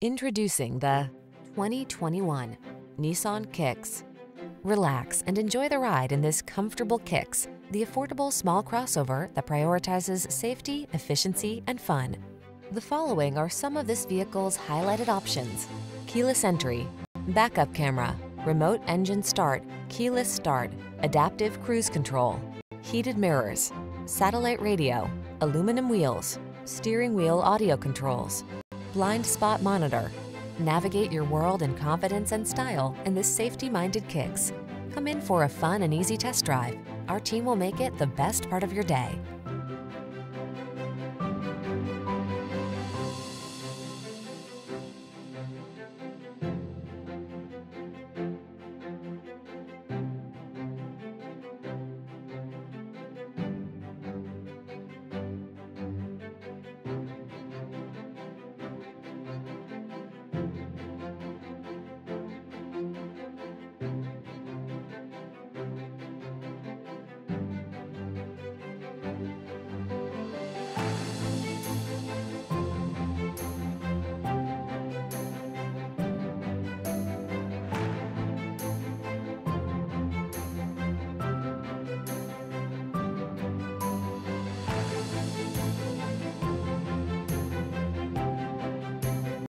Introducing the 2021 Nissan Kicks. Relax and enjoy the ride in this comfortable Kicks, the affordable small crossover that prioritizes safety, efficiency, and fun. The following are some of this vehicle's highlighted options. Keyless entry, backup camera, remote engine start, keyless start, adaptive cruise control, heated mirrors, satellite radio, aluminum wheels, steering wheel audio controls, blind spot monitor. Navigate your world in confidence and style in this safety-minded Kicks. Come in for a fun and easy test drive. Our team will make it the best part of your day.